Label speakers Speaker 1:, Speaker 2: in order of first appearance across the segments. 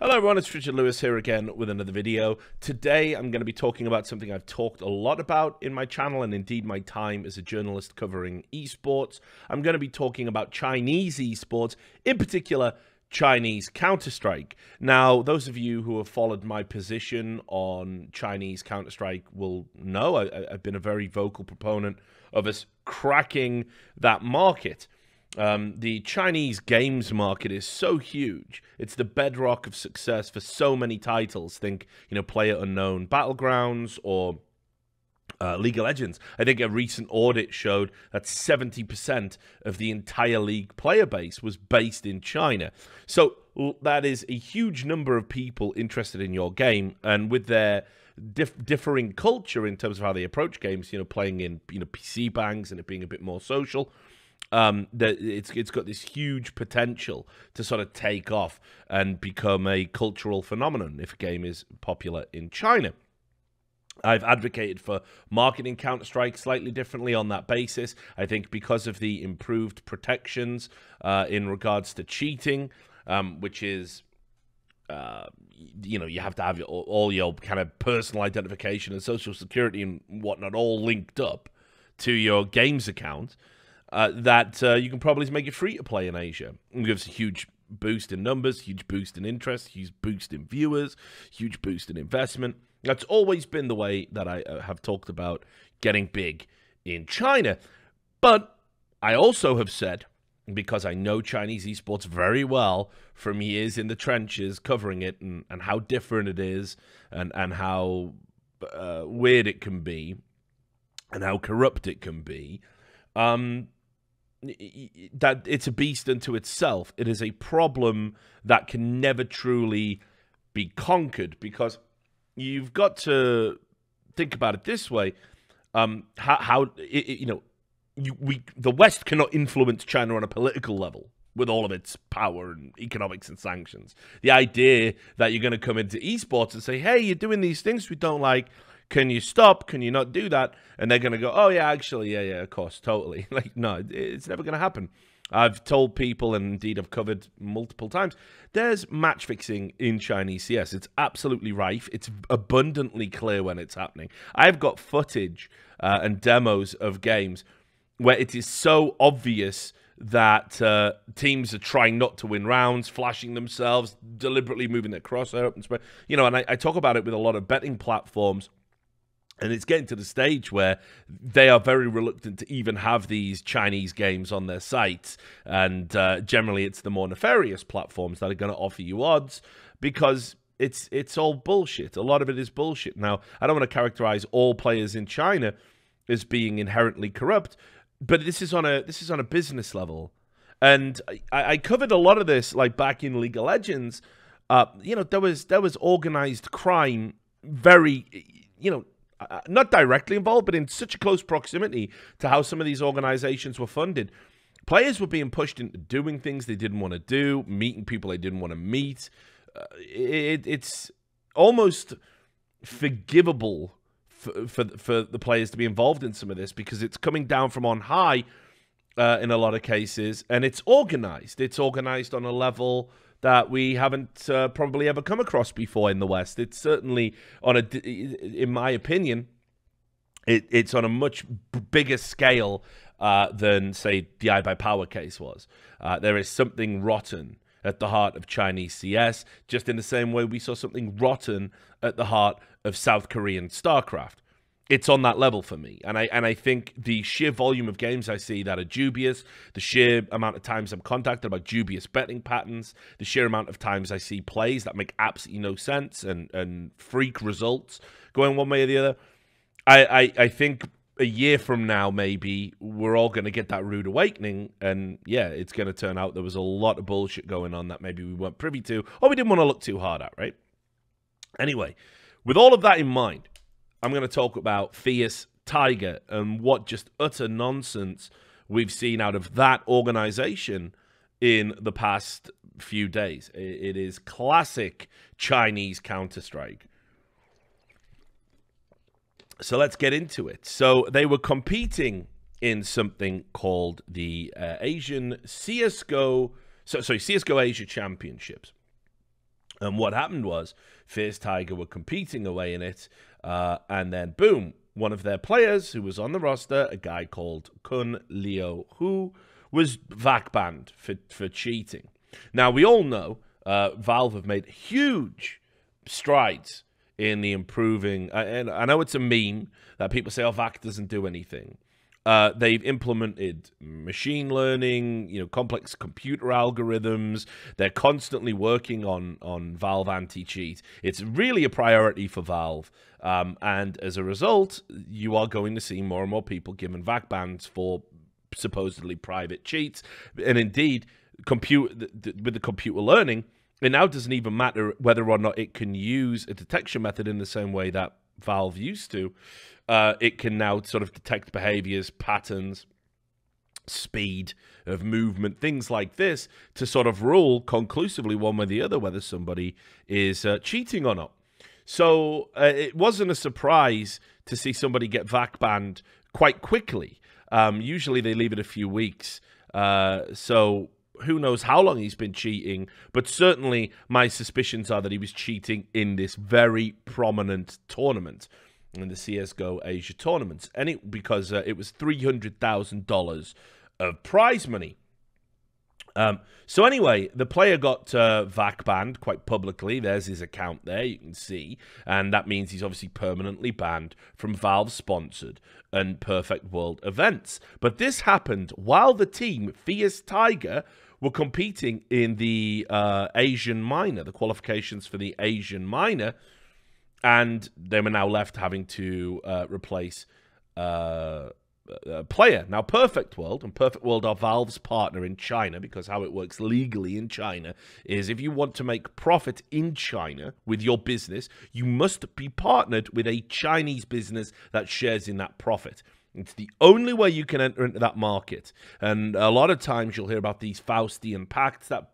Speaker 1: Hello everyone, it's Richard Lewis here again with another video. Today I'm going to be talking about something I've talked a lot about in my channel and indeed my time as a journalist covering esports. I'm going to be talking about Chinese esports, in particular Chinese Counter-Strike. Now, those of you who have followed my position on Chinese Counter-Strike will know I, have been a very vocal proponent of us cracking that market. Um, the Chinese games market is so huge. It's the bedrock of success for so many titles. Think, you know, Player Unknown Battlegrounds or uh, League of Legends. I think a recent audit showed that 70% of the entire league player base was based in China. So that is a huge number of people interested in your game, and with their dif- differing culture in terms of how they approach games, you know, playing in you know PC bangs and it being a bit more social um, that it's it's got this huge potential to sort of take off and become a cultural phenomenon if a game is popular in China. I've advocated for marketing Counter Strike slightly differently on that basis. I think because of the improved protections uh, in regards to cheating, um, which is uh, you know, you have to have your, all your kind of personal identification and social security and whatnot all linked up to your games account uh, that uh, you can probably make it free to play in Asia. It gives a huge boost in numbers, huge boost in interest, huge boost in viewers, huge boost in investment. That's always been the way that I uh, have talked about getting big in China. But I also have said, because I know Chinese esports very well from years in the trenches covering it and, and how different it is and, and how uh, weird it can be and how corrupt it can be. Um, that it's a beast unto itself. It is a problem that can never truly be conquered because you've got to think about it this way: um, how, how it, you know, you, we the West cannot influence China on a political level with all of its power and economics and sanctions. The idea that you're going to come into esports and say, "Hey, you're doing these things we don't like." Can you stop? Can you not do that? And they're going to go, oh, yeah, actually, yeah, yeah, of course, totally. Like, no, it's never going to happen. I've told people, and indeed I've covered multiple times, there's match fixing in Chinese CS. It's absolutely rife. It's abundantly clear when it's happening. I've got footage uh, and demos of games where it is so obvious that uh, teams are trying not to win rounds, flashing themselves, deliberately moving their crosshair up and spread. You know, and I, I talk about it with a lot of betting platforms and it's getting to the stage where they are very reluctant to even have these Chinese games on their sites. And uh, generally, it's the more nefarious platforms that are going to offer you odds because it's it's all bullshit. A lot of it is bullshit. Now, I don't want to characterize all players in China as being inherently corrupt, but this is on a this is on a business level. And I, I covered a lot of this like back in League of Legends. Uh, you know, there was there was organized crime very you know uh, not directly involved, but in such a close proximity to how some of these organizations were funded. Players were being pushed into doing things they didn't want to do, meeting people they didn't want to meet. Uh, it, it's almost forgivable for, for, for the players to be involved in some of this because it's coming down from on high uh, in a lot of cases, and it's organized. It's organized on a level that we haven't uh, probably ever come across before in the West. It's certainly on a, in my opinion, it, it's on a much bigger scale uh, than say the iBUYPOWER case was. Uh, there is something rotten at the heart of Chinese CS, just in the same way we saw something rotten at the heart of South Korean StarCraft it's on that level for me. And I and I think the sheer volume of games I see that are dubious, the sheer amount of times I'm contacted about dubious betting patterns, the sheer amount of times I see plays that make absolutely no sense and and freak results going one way or the other. I I, I think a year from now, maybe we're all going to get that rude awakening, and yeah, it's going to turn out there was a lot of bullshit going on that maybe we weren't privy to, or we didn't want to look too hard at, right? Anyway, with all of that in mind, I'm going to talk about Fierce Tiger and what just utter nonsense we've seen out of that organization in the past few days. It is classic Chinese Counter Strike. So let's get into it. So they were competing in something called the uh, Asian CSGO, so, sorry, CSGO Asia Championships. And what happened was Fierce Tiger were competing away in it, uh, and then boom, one of their players who was on the roster, a guy called Kun Leo Hu, was VAC banned for, for cheating. Now, we all know uh, Valve have made huge strides in the improving. Uh, and I know it's a meme that people say, "Oh, VAC doesn't do anything." Uh, they've implemented machine learning, you know, complex computer algorithms. They're constantly working on on Valve anti-cheat. It's really a priority for Valve, um, and as a result, you are going to see more and more people given VAC bans for supposedly private cheats. And indeed, compute with the computer learning, it now doesn't even matter whether or not it can use a detection method in the same way that Valve used to. Uh, it can now sort of detect behaviors, patterns, speed of movement, things like this, to sort of rule conclusively one way or the other whether somebody is uh, cheating or not. So uh, it wasn't a surprise to see somebody get VAC banned quite quickly. Um, usually they leave it a few weeks. Uh, so who knows how long he's been cheating, but certainly my suspicions are that he was cheating in this very prominent tournament in the CS:GO Asia tournament, and it because uh, it was three hundred thousand dollars of prize money. Um, so anyway, the player got uh, VAC banned quite publicly. There's his account there, you can see, and that means he's obviously permanently banned from Valve-sponsored and Perfect World events. But this happened while the team Fierce Tiger were competing in the uh, Asian minor, the qualifications for the Asian minor, and they were now left having to uh, replace uh, a player. Now, Perfect World and Perfect World are Valve's partner in China because how it works legally in China is if you want to make profit in China with your business, you must be partnered with a Chinese business that shares in that profit. It's the only way you can enter into that market. And a lot of times you'll hear about these Faustian pacts that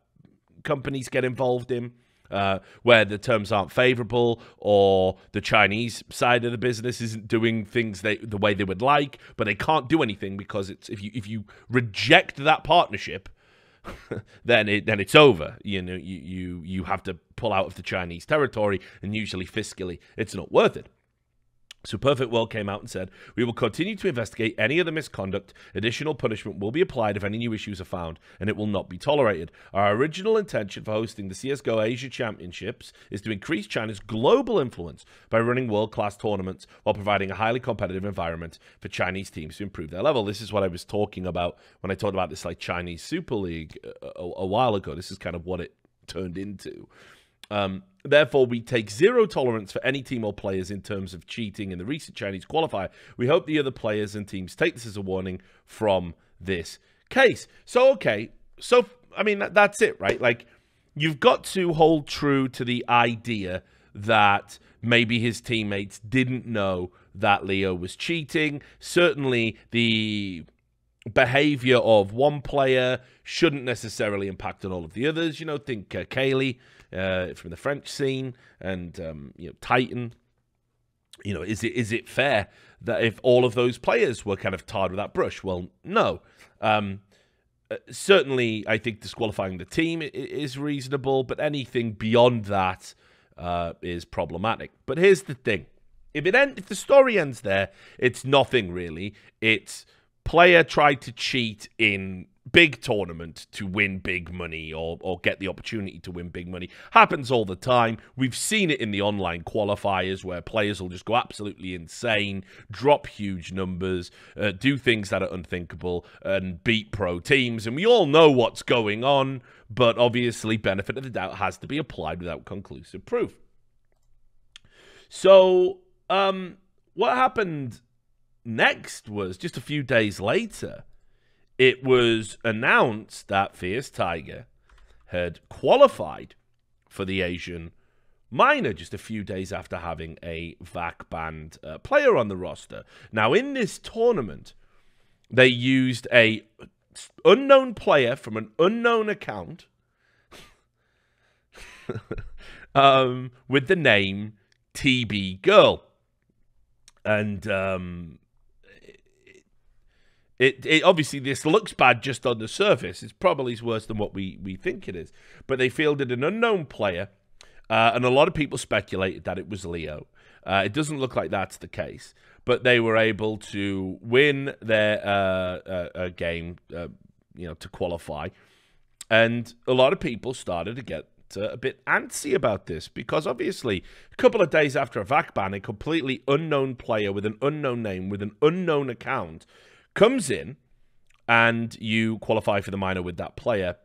Speaker 1: companies get involved in. Uh, where the terms aren't favorable or the Chinese side of the business isn't doing things they, the way they would like, but they can't do anything because it's if you if you reject that partnership, then it then it's over. You know, you you you have to pull out of the Chinese territory, and usually fiscally, it's not worth it. So Perfect World came out and said, We will continue to investigate any of the misconduct. Additional punishment will be applied if any new issues are found, and it will not be tolerated. Our original intention for hosting the CSGO Asia Championships is to increase China's global influence by running world class tournaments while providing a highly competitive environment for Chinese teams to improve their level. This is what I was talking about when I talked about this like Chinese Super League a, a, a while ago. This is kind of what it turned into. Um, therefore, we take zero tolerance for any team or players in terms of cheating in the recent Chinese qualifier. We hope the other players and teams take this as a warning from this case. So, okay, so I mean that, that's it, right? Like you've got to hold true to the idea that maybe his teammates didn't know that Leo was cheating. Certainly, the behavior of one player shouldn't necessarily impact on all of the others. You know, think uh, KQLY uh, from the French scene and um, you know Titan. You know, is it is it fair that if all of those players were kind of tarred with that brush? Well, no. Um, uh, certainly, I think disqualifying the team is reasonable, but anything beyond that uh, is problematic. But here's the thing: if it end, if the story ends there, it's nothing really. It's player tried to cheat in big tournament to win big money or, or get the opportunity to win big money. Happens all the time. We've seen it in the online qualifiers where players will just go absolutely insane, drop huge numbers, uh, do things that are unthinkable, and beat pro teams. And we all know what's going on, but obviously, benefit of the doubt has to be applied without conclusive proof. So, um, what happened next was just a few days later it was announced that Fierce Tiger had qualified for the Asian minor just a few days after having a VAC banned uh, player on the roster. Now, in this tournament, they used a unknown player from an unknown account um, with the name TB Girl. And um, it, it obviously this looks bad just on the surface. It's probably worse than what we we think it is. But they fielded an unknown player, Uh, and a lot of people speculated that it was Leo. Uh, it doesn't look like that's the case, but they were able to win their uh, uh game, uh, you know, to qualify. And a lot of people started to get uh, a bit antsy about this because obviously a couple of days after a VAC ban, a completely unknown player with an unknown name, with an unknown account, comes in and you qualify for the minor with that player.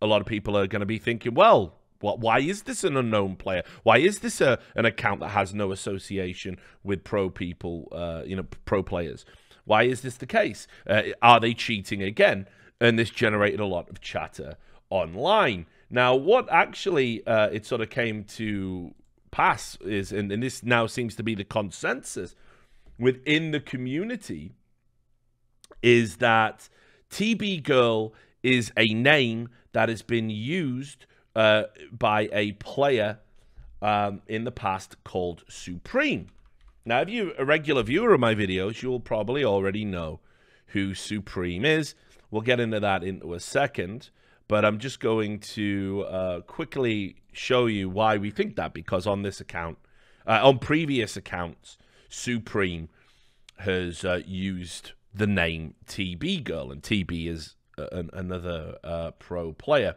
Speaker 1: A lot of people are going to be thinking, well, what, why is this an unknown player? Why is this a, an account that has no association with pro people, uh, you know, pro players? Why is this the case? Uh, are they cheating again? And this generated a lot of chatter online. Now, what actually uh, it sort of came to pass is, and, and this now seems to be the consensus within the community, is that TB Girl is a name that has been used uh, by a player um, in the past called Supreme. Now, if you're a regular viewer of my videos, you'll probably already know who Supreme is. We'll get into that into a second but I'm just going to uh, quickly show you why we think that because on this account, uh, on previous accounts, Supreme has uh, used the name TB Girl, and TB is uh, an, another uh, pro player.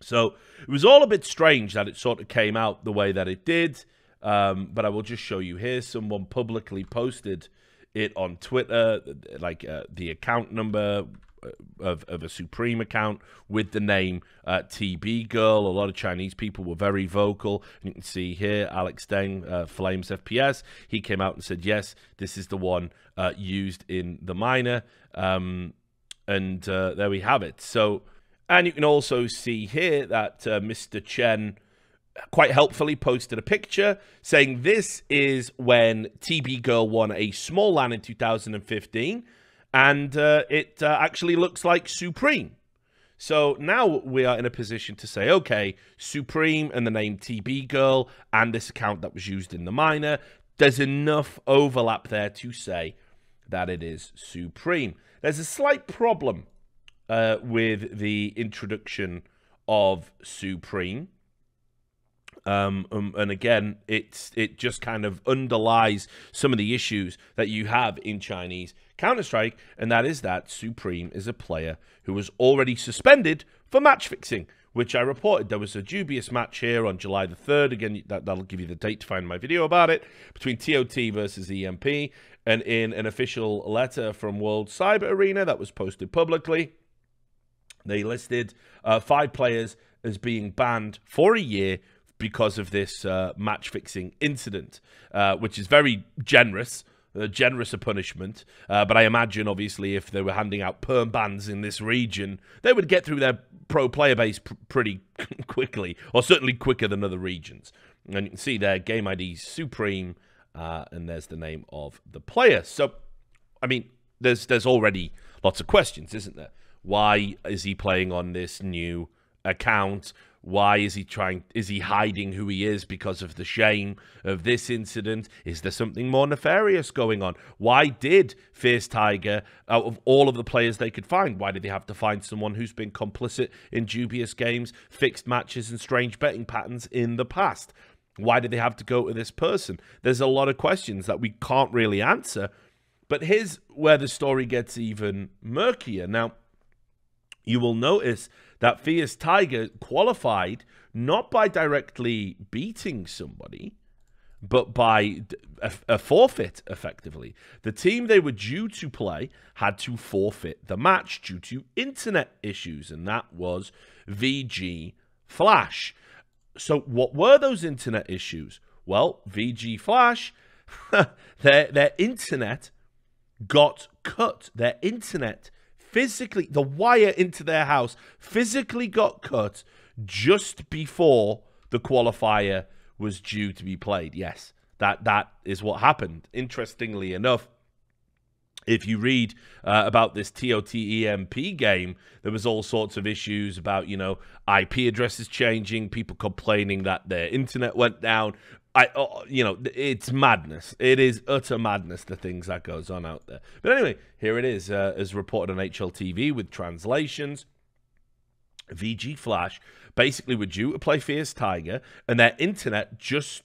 Speaker 1: So it was all a bit strange that it sort of came out the way that it did. Um, but I will just show you here. Someone publicly posted it on Twitter, like uh, the account number, of, of a Supreme account with the name uh, TB Girl. A lot of Chinese people were very vocal. You can see here Alex Deng, uh, Flames FPS. He came out and said, yes, this is the one uh, used in the minor. Um, and uh, there we have it. So, and you can also see here that uh, Mr. Chen quite helpfully posted a picture saying this is when TB Girl won a small LAN in 2015 and uh, it uh, actually looks like Supreme. So now we are in a position to say, okay, Supreme and the name TB Girl and this account that was used in the minor, there's enough overlap there to say that it is Supreme. There's a slight problem uh, with the introduction of Supreme. Um, um, and again, it's it just kind of underlies some of the issues that you have in Chinese Counter Strike, and that is that Supreme is a player who was already suspended for match fixing, which I reported. There was a dubious match here on July the 3rd. Again, that, that'll give you the date to find my video about it, between TOT versus EMP. And in an official letter from World Cyber Arena that was posted publicly, they listed uh, five players as being banned for a year because of this uh, match fixing incident, uh, which is very generous. Uh, generous a punishment, uh, but I imagine obviously if they were handing out perm bans in this region, they would get through their pro player base pr- pretty quickly, or certainly quicker than other regions. And you can see there, game ID Supreme, uh, and there's the name of the player. So, I mean, there's there's already lots of questions, isn't there? Why is he playing on this new account? Why is he trying? Is he hiding who he is because of the shame of this incident? Is there something more nefarious going on? Why did Fierce Tiger, out of all of the players they could find, why did they have to find someone who's been complicit in dubious games, fixed matches, and strange betting patterns in the past? Why did they have to go to this person? There's a lot of questions that we can't really answer. But here's where the story gets even murkier. Now, you will notice that Fierce Tiger qualified not by directly beating somebody, but by a, a, forfeit, effectively. The team they were due to play had to forfeit the match due to internet issues, and that was VG Flash. So, what were those internet issues? Well, VG Flash, their, their internet got cut. Their internet physically, the wire into their house physically got cut just before the qualifier was due to be played. Yes, that that is what happened. Interestingly enough, if you read uh, about this TOTEMP game, there was all sorts of issues about, you know, IP addresses changing, people complaining that their internet went down. I, uh, you know, it's madness. It is utter madness, the things that goes on out there. But anyway, here it is, uh, as reported on HLTV with translations. VG Flash basically were due to play Fierce Tiger, and their internet just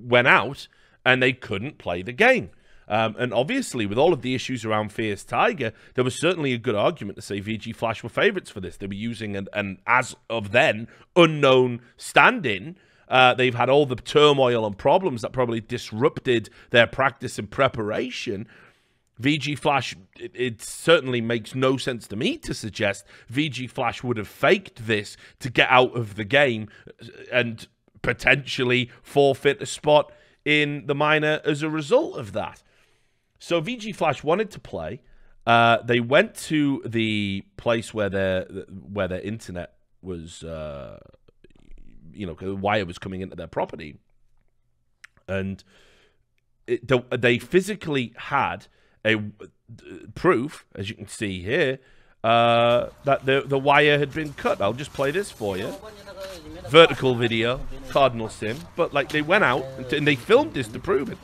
Speaker 1: went out and they couldn't play the game. Um, and obviously, with all of the issues around Fierce Tiger, there was certainly a good argument to say VG Flash were favourites for this. They were using an, an as of then, unknown stand in. Uh, they've had all the turmoil and problems that probably disrupted their practice and preparation. VG Flash, it, it, certainly makes no sense to me to suggest VG Flash would have faked this to get out of the game and potentially forfeit a spot in the minor as a result of that. So VG Flash wanted to play. Uh, they went to the place where their where their internet was, uh, you know, the wire was coming into their property, and it, they physically had a proof, as you can see here, uh, that the the wire had been cut. I'll just play this for you. Vertical video, Cardinal Sim, but like they went out and they filmed this to prove it.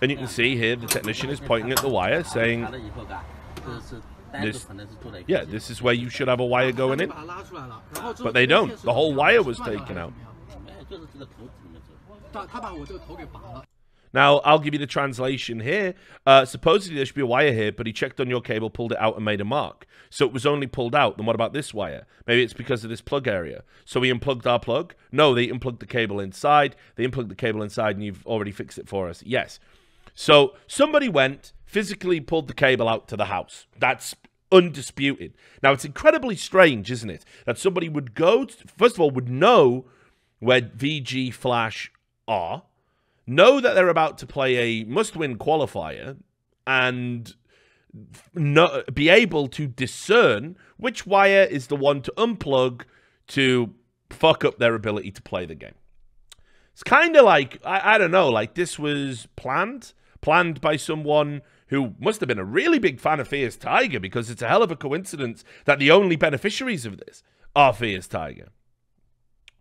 Speaker 1: And you can see here the technician is pointing at the wire saying this, yeah, this is where you should have a wire going in. But they don't. The whole wire was taken out. Now, I'll give you the translation here. Uh, supposedly there should be a wire here, but he checked on your cable, pulled it out, and made a mark. So it was only pulled out. Then what about this wire? Maybe it's because of this plug area. So we unplugged our plug? No, they unplugged the cable inside. They unplugged the cable inside, and you've already fixed it for us. Yes. So somebody went, physically pulled the cable out to the house. That's undisputed. Now, it's incredibly strange, isn't it? That somebody would go, to, first of all, would know where VG Flash are know that they're about to play a must-win qualifier and be able to discern which wire is the one to unplug to fuck up their ability to play the game. It's kind of like I, I don't know, like this was planned, planned by someone who must have been a really big fan of Fierce Tiger because it's a hell of a coincidence that the only beneficiaries of this are Fierce Tiger.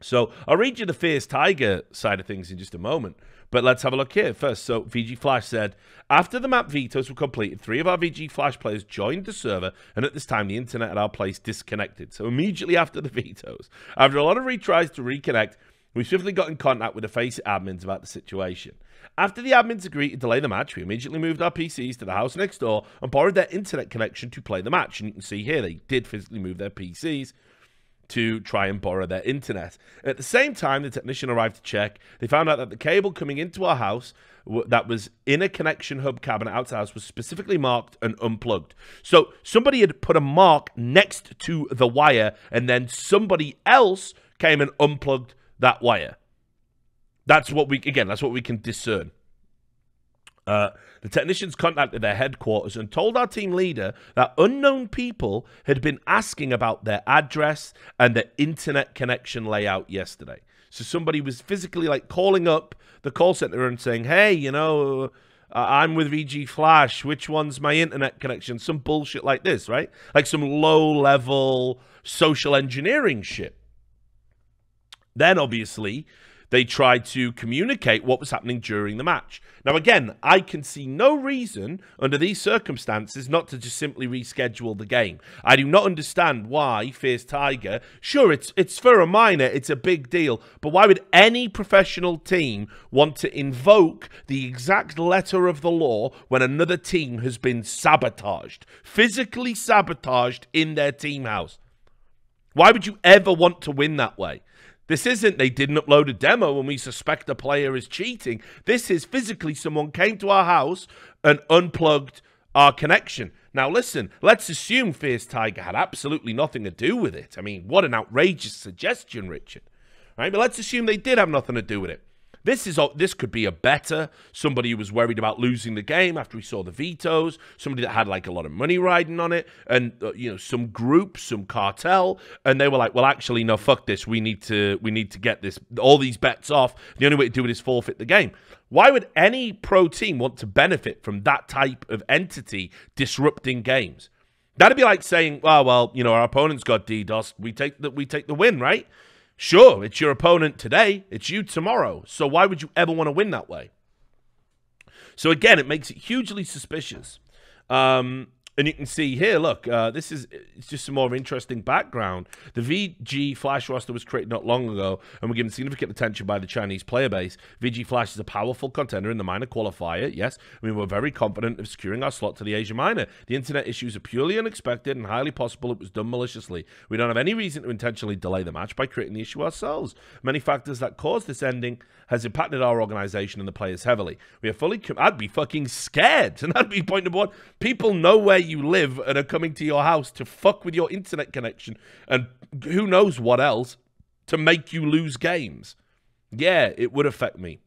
Speaker 1: So I'll read you the Fierce Tiger side of things in just a moment. But let's have a look here first. So VG Flash said, after the map vetoes were completed, three of our VG Flash players joined the server, and at this time the internet at our place disconnected. So immediately after the vetoes, after a lot of retries to reconnect, we swiftly got in contact with the Face admins about the situation. After the admins agreed to delay the match, we immediately moved our PCs to the house next door and borrowed their internet connection to play the match. And you can see here they did physically move their PCs to try and borrow their internet. At the same time, the technician arrived to check. They found out that the cable coming into our house that was in a connection hub cabinet outside house was specifically marked and unplugged. So somebody had put a mark next to the wire, and then somebody else came and unplugged that wire. That's what we again. That's what we can discern. Uh, the technicians contacted their headquarters and told our team leader that unknown people had been asking about their address and their internet connection layout yesterday. So somebody was physically like calling up the call center and saying, "Hey, you know, uh, I'm with VG Flash. Which one's my internet connection?" Some bullshit like this, right? Like some low-level social engineering shit. Then obviously they tried to communicate what was happening during the match. Now, again, I can see no reason under these circumstances not to just simply reschedule the game. I do not understand why Fierce Tiger, sure, it's, it's for a minor, it's a big deal, but why would any professional team want to invoke the exact letter of the law when another team has been sabotaged, physically sabotaged in their team house? Why would you ever want to win that way? This isn't they didn't upload a demo and we suspect a player is cheating. This is physically someone came to our house and unplugged our connection. Now, listen, let's assume Fierce Tiger had absolutely nothing to do with it. I mean, what an outrageous suggestion, Richard. Right? But let's assume they did have nothing to do with it. This is this could be a better somebody who was worried about losing the game after he saw the vetoes, somebody that had like a lot of money riding on it, and uh, you know some group, some cartel, and they were like, well, actually, no, fuck this. We need to we need to get this all these bets off. The only way to do it is forfeit the game. Why would any pro team want to benefit from that type of entity disrupting games? That'd be like saying, "Well, oh, well, you know, our opponent's got DDoS. We take the we take the win, right?" Sure, it's your opponent today, it's you tomorrow. So why would you ever want to win that way? So again, it makes it hugely suspicious. Um, And you can see here, look, uh, this is it's just some more interesting background. The VG Flash roster was created not long ago and were given significant attention by the Chinese player base. VG Flash is a powerful contender in the minor qualifier, yes. Mean, we're very confident of securing our slot to the Asia Minor. The internet issues are purely unexpected and highly possible it was done maliciously. We don't have any reason to intentionally delay the match by creating the issue ourselves. Many factors that caused this ending has impacted our organization and the players heavily. We are fully. I'd be fucking scared, and that'd be point number one. People know where you live and are coming to your house to fuck with your internet connection and who knows what else to make you lose games. Yeah, it would affect me.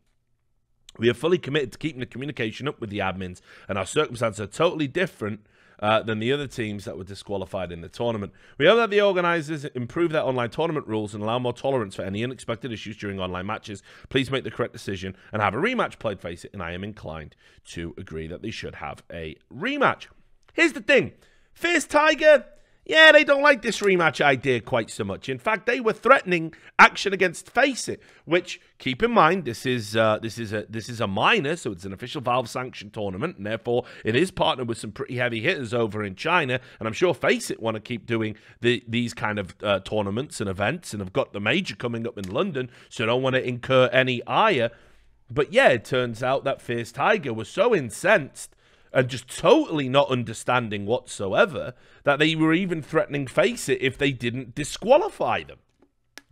Speaker 1: We are fully committed to keeping the communication up with the admins, and our circumstances are totally different uh, than the other teams that were disqualified in the tournament. We hope that the organisers improve their online tournament rules and allow more tolerance for any unexpected issues during online matches. Please make the correct decision and have a rematch played FACEIT, and I am inclined to agree that they should have a rematch. Here's the thing Fierce Tiger yeah, they don't like this rematch idea quite so much. In fact, they were threatening action against FACEIT, which keep in mind this is uh, this is a this is a minor, so it's an official Valve sanctioned tournament, and therefore it is partnered with some pretty heavy hitters over in China. And I'm sure FACEIT want to keep doing the, these kind of uh, tournaments and events, and have got the major coming up in London, so don't want to incur any ire. But yeah, it turns out that Fierce Tiger was so incensed and just totally not understanding whatsoever that they were even threatening FACEIT if they didn't disqualify them.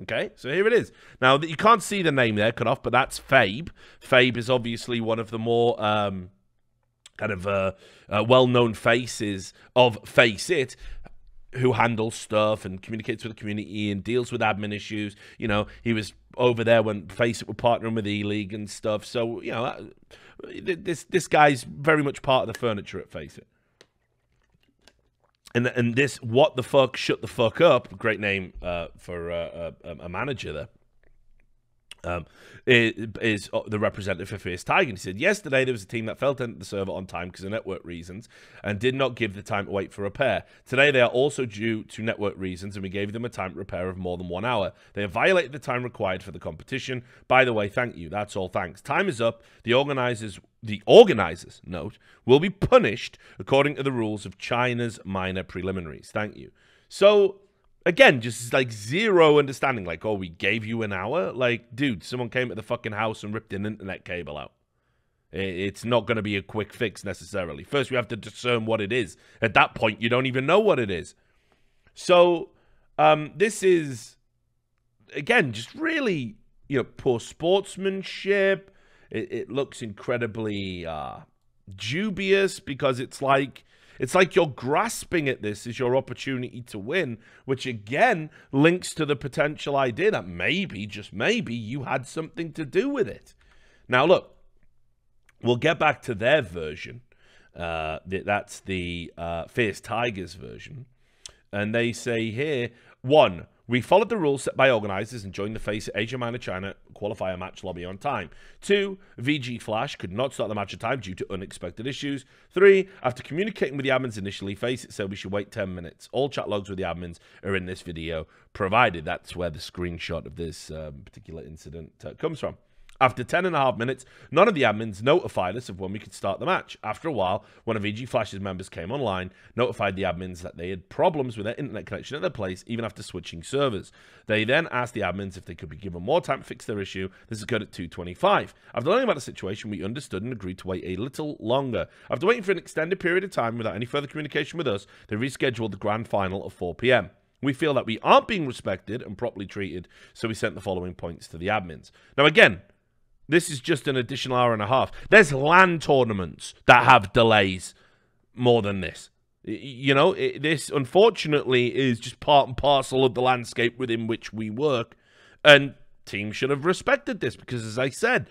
Speaker 1: Okay, so here it is. Now you can't see the name there cut off, but that's Fabe. Fabe is obviously one of the more um, kind of uh, uh, well-known faces of FACEIT who handles stuff and communicates with the community and deals with admin issues. You know, he was over there when FACEIT were partnering with E League and stuff. So you know, this this guy's very much part of the furniture at Faceit. And and this what the fuck shut the fuck up great name uh, for uh, a, a manager there um, is, uh, the representative for Fierce Tiger. And he said, Yesterday there was a team that failed to enter the server on time because of network reasons and did not give the time to wait for repair. Today they are also due to network reasons and we gave them a time repair of more than one hour. They have violated the time required for the competition. By the way, thank you. That's all thanks. Time is up. The organizers the organizers, note, will be punished according to the rules of China's minor preliminaries. Thank you. So again, just like zero understanding. Like, oh, we gave you an hour. Like, dude, someone came to the fucking house and ripped an internet cable out. It's not going to be a quick fix necessarily. First, we have to discern what it is. At that point, you don't even know what it is. So, um, this is again just really you know poor sportsmanship. It, it looks incredibly uh, dubious because it's like it's like you're grasping at this as your opportunity to win, which again links to the potential idea that maybe, just maybe, you had something to do with it. Now, look, we'll get back to their version. Uh, that's the uh, Fierce Tigers version. And they say here, one, we followed the rules set by organisers and joined the Faceit Asia Minor China qualifier match lobby on time. Two, VG Flash could not start the match on time due to unexpected issues. Three, after communicating with the admins initially, Faceit said we should wait 10 minutes. All chat logs with the admins are in this video provided. That's where the screenshot of this um, particular incident uh, comes from. After 10 and a half minutes, none of the admins notified us of when we could start the match. After a while, one of VG Flash's members came online, notified the admins that they had problems with their internet connection at their place, even after switching servers. They then asked the admins if they could be given more time to fix their issue. This occurred at 2.25. After learning about the situation, we understood and agreed to wait a little longer. After waiting for an extended period of time without any further communication with us, they rescheduled the grand final at 4 p.m. We feel that we aren't being respected and properly treated, so we sent the following points to the admins. Now, again, this is just an additional hour and a half. There's LAN tournaments that have delays more than this. You know, it, this unfortunately is just part and parcel of the landscape within which we work, and teams should have respected this because, as I said,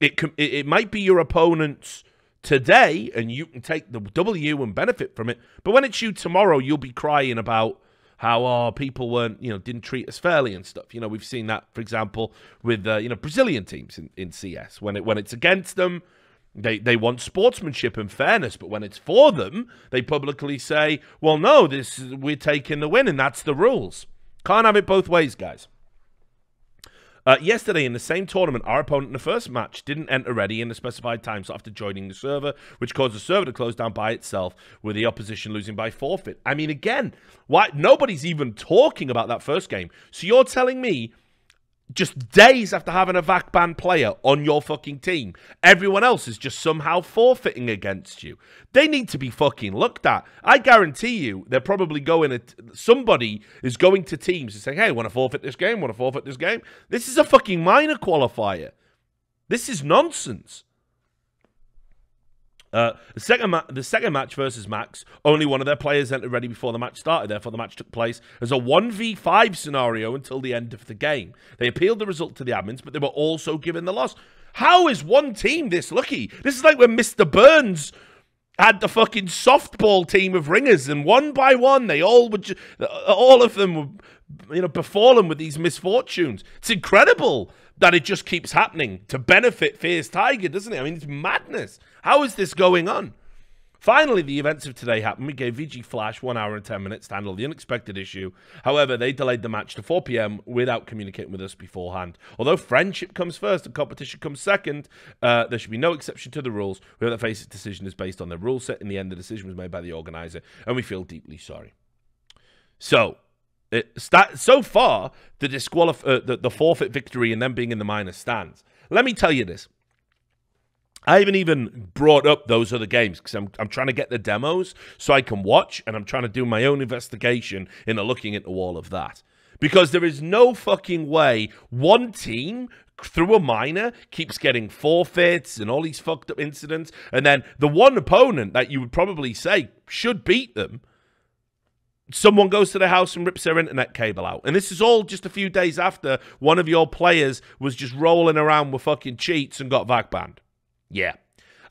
Speaker 1: it it, it might be your opponent's today, and you can take the W and benefit from it. But when it's you tomorrow, you'll be crying about how our people weren't you know didn't treat us fairly and stuff. You know we've seen that for example with uh, you know Brazilian teams in, in CS when it when it's against them. They, they want sportsmanship and fairness, but when it's for them, they publicly say, "Well, no, this we're taking the win, and that's the rules." Can't have it both ways, guys. Uh, yesterday, in the same tournament, our opponent in the first match didn't enter ready in the specified time after joining the server, which caused the server to close down by itself, with the opposition losing by forfeit. I mean, again, why nobody's even talking about that first game. So you're telling me just days after having a VAC ban player on your fucking team, everyone else is just somehow forfeiting against you. They need to be fucking looked at. I guarantee you, they're probably going at somebody is going to teams and saying, "Hey, want to forfeit this game? Want to forfeit this game?" This is a fucking minor qualifier. This is nonsense. Uh, the second ma- the second match versus Max, only one of their players entered ready before the match started. Therefore, the match took place as a one v five scenario until the end of the game. They appealed the result to the admins, but they were also given the loss. How is one team this lucky? This is like when Mr. Burns had the fucking softball team of ringers, and one by one, they all would, ju- all of them were, you know, befallen with these misfortunes. It's incredible that it just keeps happening to benefit Fierce Tiger, doesn't it? I mean, it's madness. How is this going on? Finally, the events of today happened. We gave VG Flash one hour and 10 minutes to handle the unexpected issue. However, they delayed the match to 4 p.m. without communicating with us beforehand. Although friendship comes first and competition comes second, uh, there should be no exception to the rules. Whoever faces decision is based on their rule set. In the end, the decision was made by the organizer, and we feel deeply sorry. So, so far, the, disqualif- uh, the, the forfeit victory and them being in the minor stands. Let me tell you this. I haven't even brought up those other games because I'm, I'm trying to get the demos so I can watch and I'm trying to do my own investigation into looking into all of that. Because there is no fucking way one team through a minor keeps getting forfeits and all these fucked up incidents, and then the one opponent that you would probably say should beat them someone goes to the house and rips their internet cable out. And this is all just a few days after one of your players was just rolling around with fucking cheats and got VAC banned. Yeah.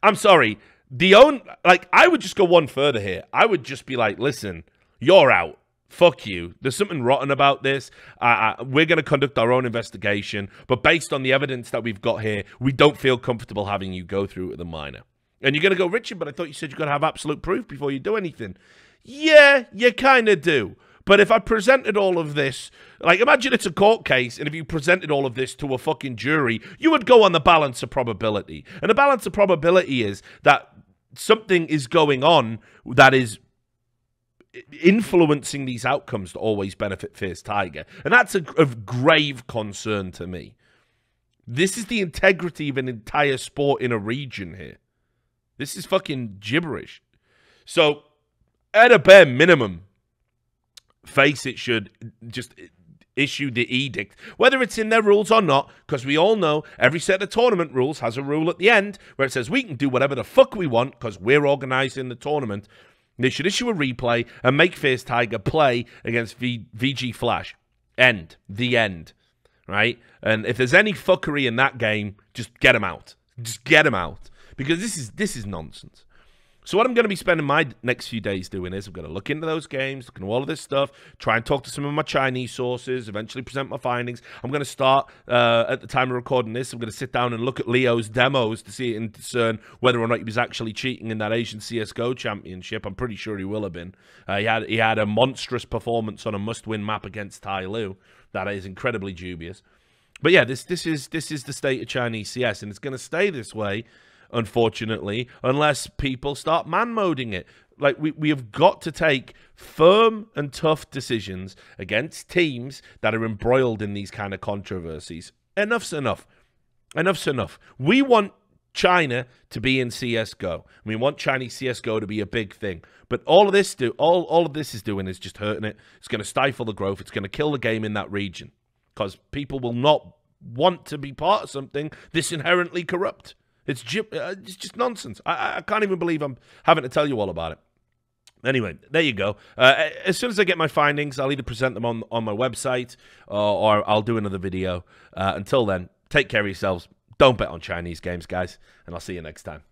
Speaker 1: I'm sorry. The own like I would just go one further here. I would just be like, listen, you're out. Fuck you. There's something rotten about this. Uh, uh, we're going to conduct our own investigation, but based on the evidence that we've got here, we don't feel comfortable having you go through with the minor. And you're going to go, Richard, but I thought you said you're going to have absolute proof before you do anything. Yeah, you kind of do. But if I presented all of this, like imagine it's a court case, and if you presented all of this to a fucking jury, you would go on the balance of probability. And the balance of probability is that something is going on that is influencing these outcomes to always benefit Fierce Tiger. And that's a, of grave concern to me. This is the integrity of an entire sport in a region here. This is fucking gibberish. So at a bare minimum, FACEIT should just issue the edict, whether it's in their rules or not, because we all know every set of tournament rules has a rule at the end where it says we can do whatever the fuck we want because we're organising the tournament. They should issue a replay and make Fierce Tiger play against v- VG Flash. End. The end. Right? And if there's any fuckery in that game, just get them out. Just get them out because this is this is nonsense. So what I'm going to be spending my next few days doing is I'm going to look into those games, look into all of this stuff, try and talk to some of my Chinese sources, eventually present my findings. I'm going to start uh, at the time of recording this. I'm going to sit down and look at Leo's demos to see and discern whether or not he was actually cheating in that Asian CS:GO Championship. I'm pretty sure he will have been. Uh, he had he had a monstrous performance on a must-win map against TYLOO. That is incredibly dubious. But yeah, this this is this is the state of Chinese CS, and it's going to stay this way unfortunately, unless people start man moding it. Like, we, we have got to take firm and tough decisions against teams that are embroiled in these kind of controversies. Enough's enough. Enough's enough. We want China to be in CS:GO. We want Chinese CS:GO to be a big thing. But all of this do all all of this is doing is just hurting it. It's going to stifle the growth. It's going to kill the game in that region because people will not want to be part of something this inherently corrupt. It's, uh, it's just nonsense. I, I can't even believe I'm having to tell you all about it. Anyway, there you go. Uh, as soon as I get my findings, I'll either present them on, on my website or, or I'll do another video. Uh, until then, take care of yourselves. Don't bet on Chinese games, guys, and I'll see you next time.